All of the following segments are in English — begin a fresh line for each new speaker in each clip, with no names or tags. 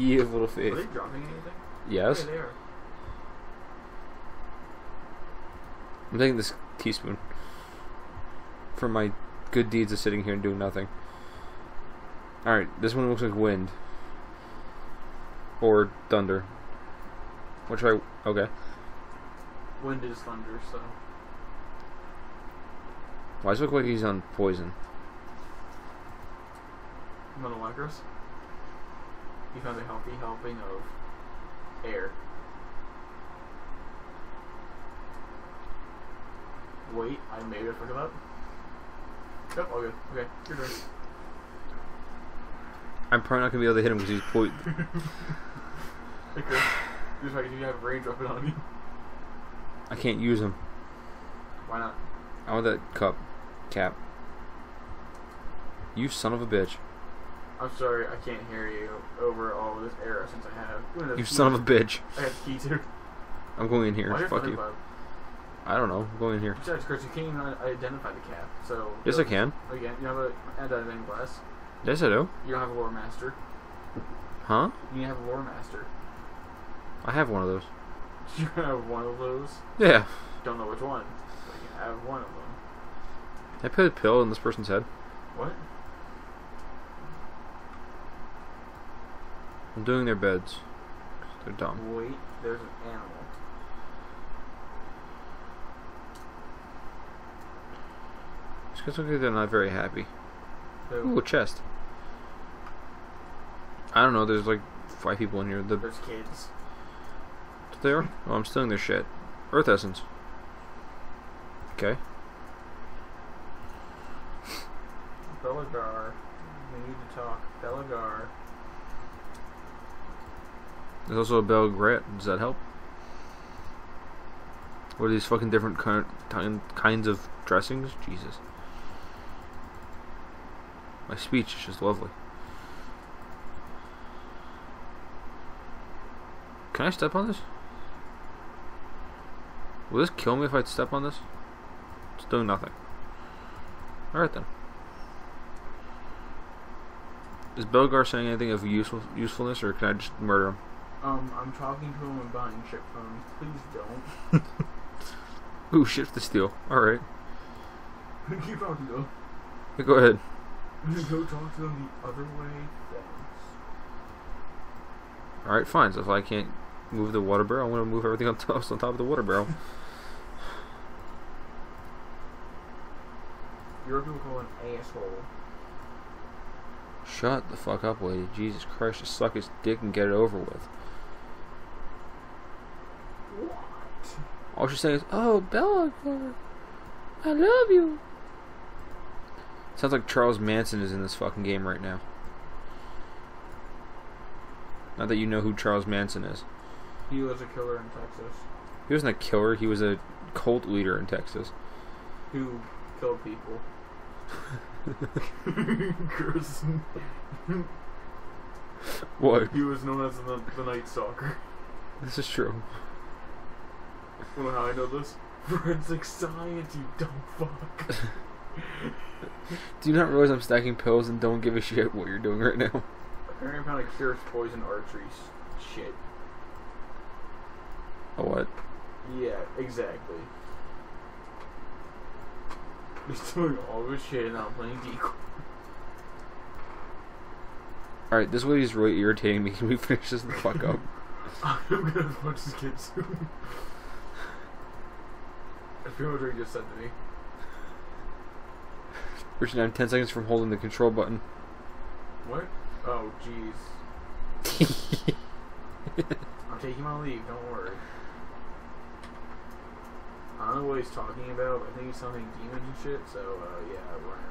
Ye of little
Are they dropping anything?
Yes.
Yeah, they are.
I'm taking this teaspoon for my good deeds of sitting here and doing nothing. Alright, this one looks like wind. Or thunder. Which I. Okay.
Wind is thunder, so.
Why does it look like he's on poison?
Monolacros. You found a healthy helping of air. Wait, I made it fuck up. Yep, all good. Okay, you're done.
I'm probably not gonna be able to hit him because he's
point. Chris, just like you have range weapon on you.
I can't use him.
Why not?
I want that cup. Cap. You son of a bitch.
I'm sorry, I can't hear you over all this air since I have.
You son of a bitch.
I have key too.
I'm going in here.
Why
Fuck you. I don't know. I'm going in here.
Besides, Chris, you can't even identify the cap. So
Yes, I can.
Again, you have a identifying glass.
Yes, I do.
You don't have a lore master.
Huh?
You have a lore master.
I have one of those.
You have one of those.
Yeah.
Don't know which one. But you have one of them.
I put a pill in this person's head.
What?
I'm doing their beds. They're dumb.
Wait, there's an animal.
Guys look like they're not very happy.
So,
Ooh, a chest. I don't know. There's like five people in here. The
there's kids.
there. Oh, I'm stealing their shit. Earth essence. Okay.
Belagar. We need to talk. Belagar.
There's also a bell grat. Does that help? What are these fucking different kind, kinds of dressings? Jesus. My speech is just lovely. Can I step on this? Will this kill me if I step on this? It's doing nothing. Alright then. Is Belgar saying anything of useful usefulness, or can I just murder him?
Um, I'm talking to him and buying ship phones. Please don't.
Ooh, shit to steal. Alright.
Keep talking though.
Yeah, go ahead.
Go talk to him the other way. Thanks.
Alright, fine. So if I can't move the water barrel, I'm going to move everything else on top of the water barrel.
Your people call an asshole.
Shut the fuck up, lady. Jesus Christ, just suck his dick and get it over with.
What?
All she's saying is, Oh, Bella, I love you. Sounds like Charles Manson is in this fucking game right now. Not that you know who Charles Manson is.
He was a killer in Texas
He wasn't a killer, he was a cult leader in Texas.
who killed people.
What?
he was known as the, the Night Stalker.
This is true.
Know how I know this? Forensic science, you dumb fuck.
Do you not realize I'm stacking pills and don't give a shit what you're doing right now?
Apparently, I found a cure for poison archery shit.
Oh, what?
Yeah, exactly. He's doing all this shit and I'm playing decoy.
Alright, this lady's really irritating me. Can we finish this the fuck up?
I'm gonna punch this kid soon. That's pretty much what he just said to me.
Richard, I'm 10 seconds from holding the control button.
What? Oh, jeez. I'm taking my leave, don't worry. I don't know what he's talking about, but I think he's something demons and shit, so, uh, yeah, we're gonna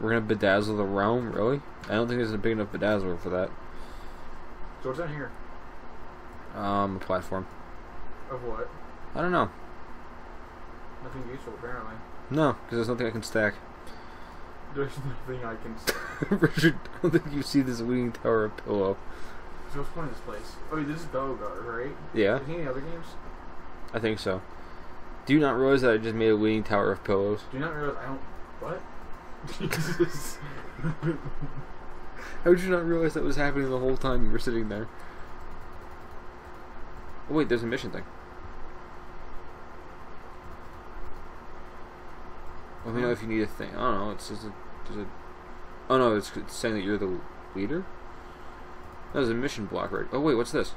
We're gonna bedazzle the realm, really? I don't think there's a big enough bedazzler for that.
So what's down here?
Um, a platform.
Of what?
I don't know.
Nothing useful, apparently.
No, because there's nothing I can stack.
There's nothing I can say.
Richard, I don't think you see this leaning tower of pillow.
So what's of this place? Oh, this is Belgar, right?
Yeah,
Is he any other games?
I think so. Do you not realize that I just made a leaning tower of pillows?
Do you not realize I don't... What? Jesus.
How did you not realize that was happening the whole time you were sitting there? Oh wait, there's a mission thing. Let me know if you need a thing. I don't know. It's just a, just a. Oh no, it's, it's saying that you're the leader. That was a mission block, right? Oh wait, what's this?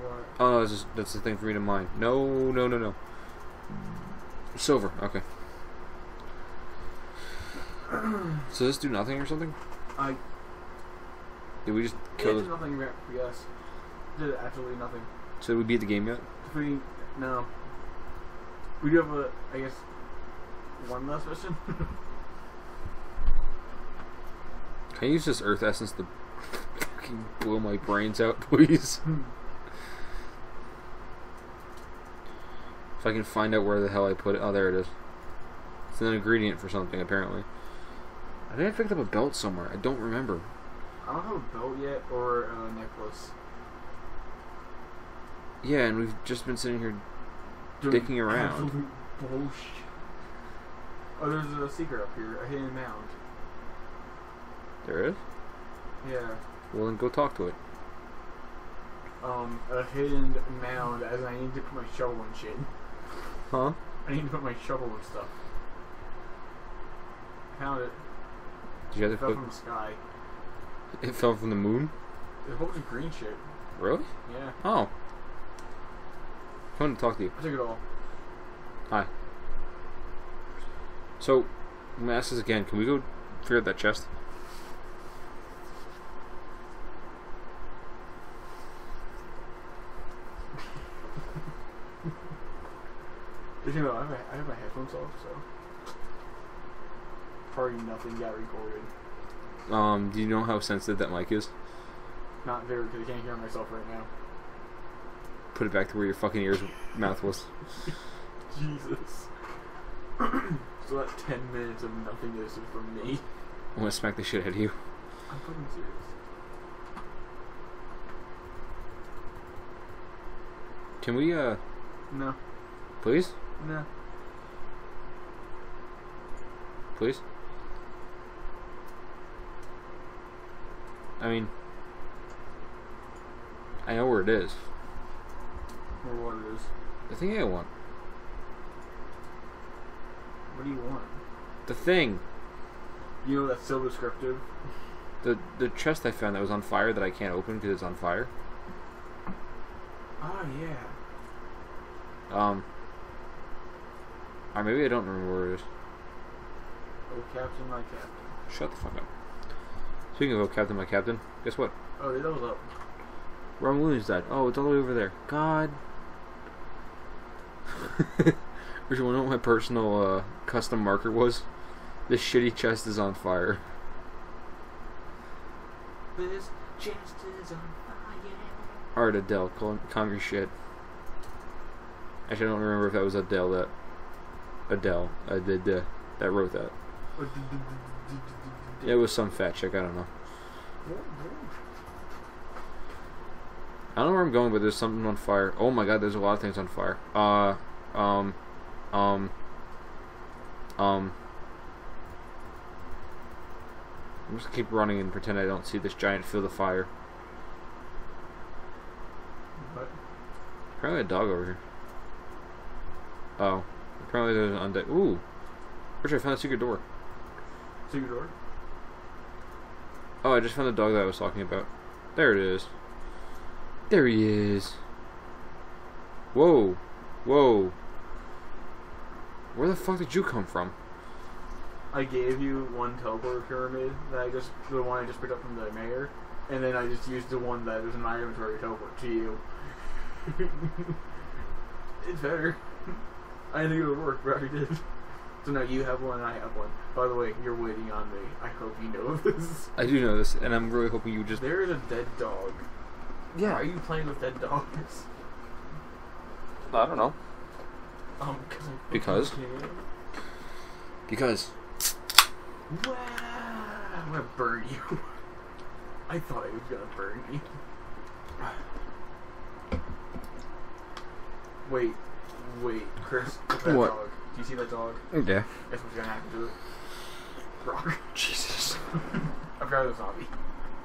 What?
Oh no, that's just, that's the thing for me to mine. No, no, no, no. Silver. Okay. So this do nothing or something?
I
Did we just
it
kill?
did
this?
nothing yes. Did absolutely nothing.
So did we beat the game yet?
We no. We do have a I guess one last mission.
Can you use this Earth essence to fucking blow my brains out, please? If I can find out where the hell I put it. Oh, there it is. It's an ingredient for something, apparently. I think I picked up a belt somewhere. I don't remember.
I don't have a belt yet or a necklace.
Yeah, and we've just been sitting here. Dicking around.
absolute Bullshit. Oh, there's a secret up here, a hidden mound.
There is?
Yeah.
Well, then go talk to it.
Um, a hidden mound as I need to put my shovel and shit.
Huh?
I need to put my shovel and stuff. Found it.
Did you have
It fell from the sky.
It fell from the moon?
There's a whole bunch of green shit.
Really?
Yeah.
Oh. I wanted to talk to you.
I took it all.
Hi. So, I'm gonna ask this again. Can we go figure out that chest?
Did you know I have, my, I have my headphones off, so probably nothing got recorded.
Um, do you know how sensitive that mic is?
Not very, because I can't hear myself right now.
Put it back to where your fucking ears mouth was.
Jesus. so that 10 minutes of nothingness is from me.
I'm gonna smack the shit out of you.
I'm fucking serious.
Can we, uh,
No.
please?
No.
Please? I mean, I know where it is.
Or what it is.
The thing I want.
What do you want?
The thing.
You know that's so descriptive.
The the chest I found that was on fire that I can't open because it's on fire.
Oh, yeah.
Um. Or maybe I don't remember where it is.
Oh, Captain, my Captain.
Shut the fuck up. Speaking of oh, Captain, my Captain, guess what?
Oh, they those up.
Robin Williams died. Oh, it's all the way over there. God. Wish you know what my personal uh, custom marker was? This shitty chest is on fire.
This chest is on fire.
Art Adele, your shit. Actually, I don't remember if that was Adele that Adele I did uh, that wrote that. It was some fat chick. I don't know. I don't know where I'm going, but there's something on fire. Oh my god, there's a lot of things on fire. Uh, um, um, um. I'm just gonna keep running and pretend I don't see this giant field of fire.
What?
Apparently a dog over here. Oh. Apparently there's an undead. Ooh. Richard, I found a secret door.
Secret door?
Oh, I just found the dog that I was talking about. There it is. There he is. Whoa. Whoa. Where the fuck did you come from?
I gave you one teleport pyramid that I just the one I just picked up from the mayor, and then I just used the one that was in my inventory to teleport to you. it's better. I didn't think it would work, but I did. So now you have one and I have one. By the way, you're waiting on me. I hope you know this.
I do know this, and I'm really hoping you just.
There is a dead dog. Why are you playing with dead dogs?
I don't know.
Um, I
Because? Because.
Wow, I'm gonna burn you. I thought I was gonna burn you. Wait, wait, Chris, that
What?
dog. Do you see that dog?
Yeah.
Guess what's gonna happen to it? Rock.
Jesus.
I'm try the zombie.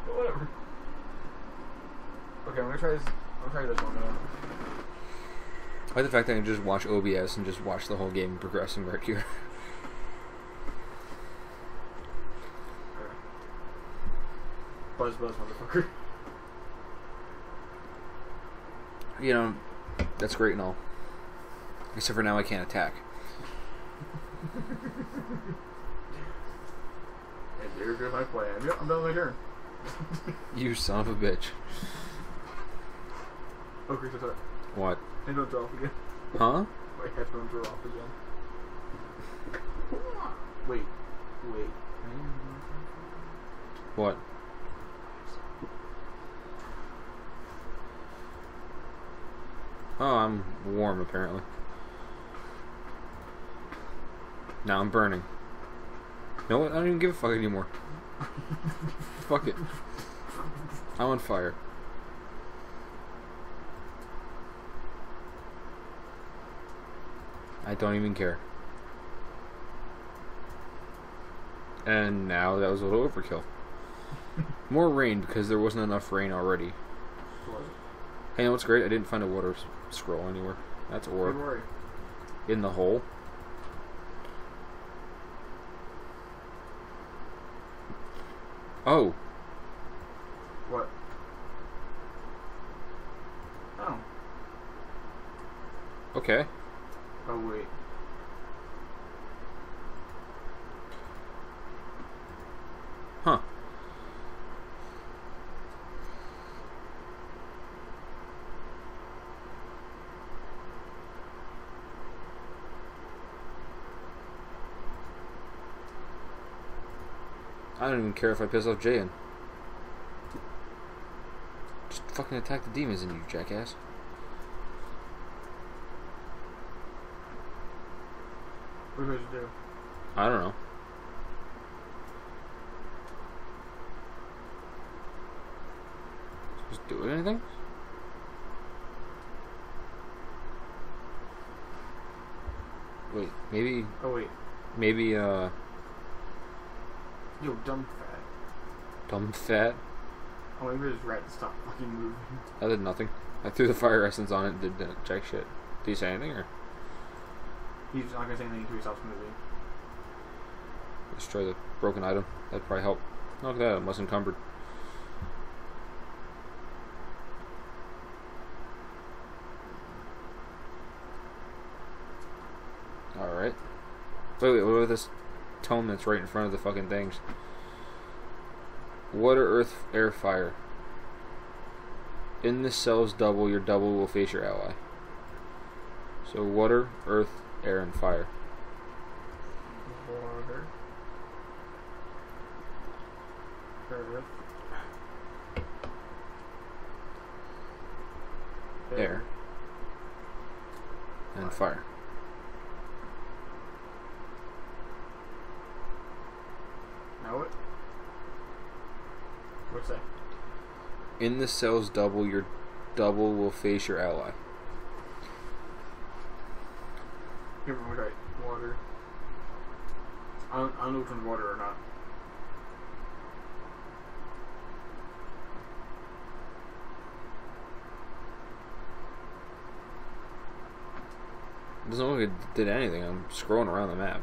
But whatever. Okay, I'm gonna try this. I'm gonna try this one.
Like the fact that I can just watch OBS and just watch the whole game progressing right here.
Buzz, buzz, motherfucker.
you know, that's great and all. Except for now I can't attack.
And there goes my plan. Yep, I'm done my turn.
You son of a bitch.
Okay, so sorry.
What?
Headphones are off again.
Huh?
My headphones are off again. Wait, wait.
What? Oh, I'm warm apparently. Now I'm burning. No. I don't even give a fuck anymore. fuck it. I'm on fire. I don't even care. And now that was a little overkill. More rain because there wasn't enough rain already. Hey, you know what's great? I didn't find a water scroll anywhere. That's
Don't
orb
worry.
in the hole. Oh,
What? Oh.
okay.
Oh wait.
Huh. I don't even care if I piss off Jahan. Just fucking attack the demons in you, jackass.
What supposed to do?
I don't know. Just do anything? Wait, maybe,
Oh wait.
maybe, uh,
Yo, dumb fat.
dumb fat.
Oh, maybe this rat stop fucking moving.
I did nothing. I threw the fire essence on it and did uh, jack shit. Did you say anything or
He's not gonna say anything until he stops moving.
destroy the broken item? That'd probably help. Look at that, I'm less encumbered. Alright. Wait, wait, what about this tome that's right in front of the fucking things? Water, earth, air, fire. In the cells double, your double will face your ally. So water, earth, air, and fire.
Water. Earth.
Air. And fire.
Now what? What's that?
In the cells double, your double will face your ally.
Here, we're right. Water. I don't, I don't know if it's water or not.
It doesn't look like it did anything. I'm scrolling around the map.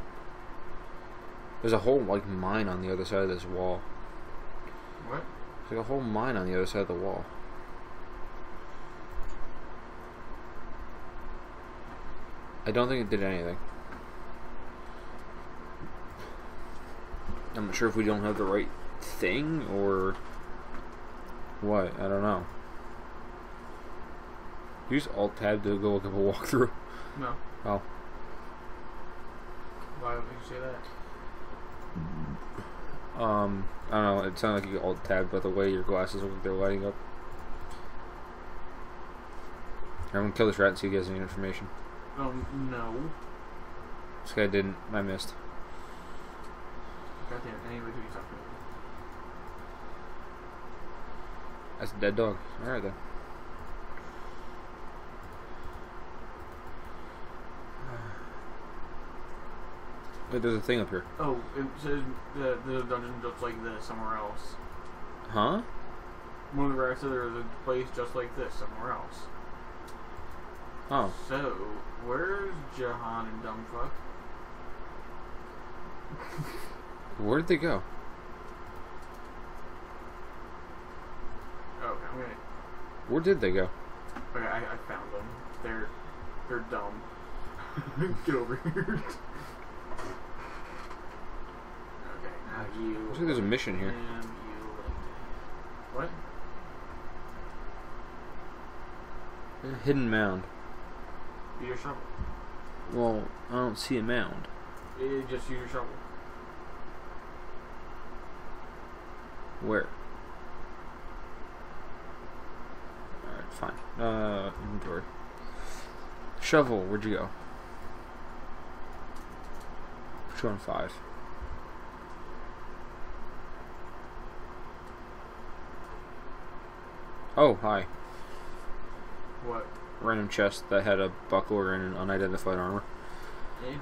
There's a whole like mine on the other side of this wall.
What?
There's like a whole mine on the other side of the wall. I don't think it did anything. I'm not sure if we don't have the right thing or what. I don't know. Use Alt Tab to go look up a walkthrough.
No.
Oh.
Why would you say that?
Um, I don't know. It sounded like you alt tab, but the way your glasses look like they're lighting up. I'm gonna kill this rat and see if he has any information.
Um, no.
This guy didn't. I missed.
Goddamn, anyway, who you talking about?
That's a dead dog. Alright then. Wait, there's a thing up here.
Oh, it says there's a dungeon just like this somewhere else.
Huh?
One of the racks said there's a place just like this somewhere else.
Oh.
So, where's Jahan and Dumbfuck?
Where did they go?
Oh, okay, I'm gonna.
Where did they go?
Okay, I, I found them. They're they're dumb. Get over here. okay, now you.
Looks like there's a mission here.
What?
A hidden mound.
Use your shovel.
Well, I don't see a mound.
Eh, just use your shovel.
Where? Alright, fine. Uh, inventory. Shovel, where'd you go? Two on five. Oh, hi.
What?
Random chest that had a buckler and an unidentified armor.
Eh?